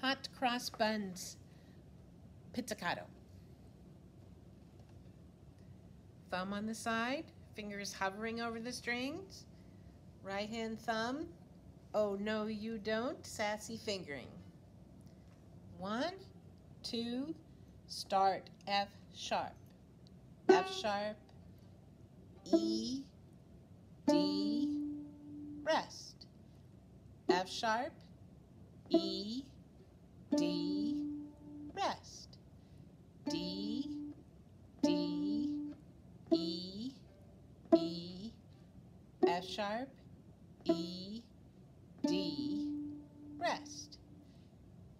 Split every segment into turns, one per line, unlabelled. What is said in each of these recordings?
hot cross buns pizzicato. Thumb on the side, fingers hovering over the strings. Right hand thumb. Oh no you don't, sassy fingering. One, two, start F sharp. F sharp, E, D, rest. F sharp, E, D, rest. D, D, E, E, F sharp, E, D, rest.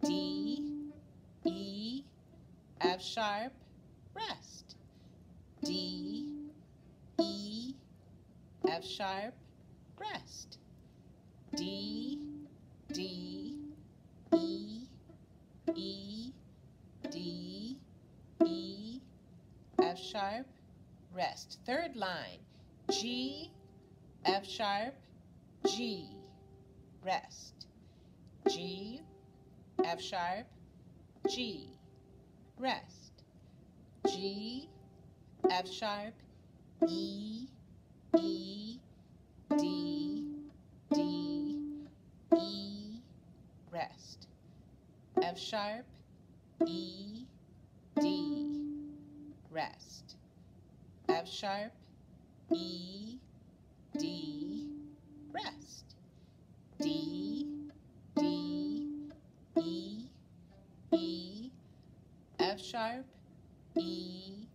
D, E, F sharp, rest. D, E, F sharp, rest. D, F sharp, rest. Third line, G, F sharp, G, rest. G, F sharp, G, rest. G, F sharp, E, E, D, D, E, rest. F sharp, E, D, rest. F sharp, E, D, rest. D, D, E, E, F sharp, E,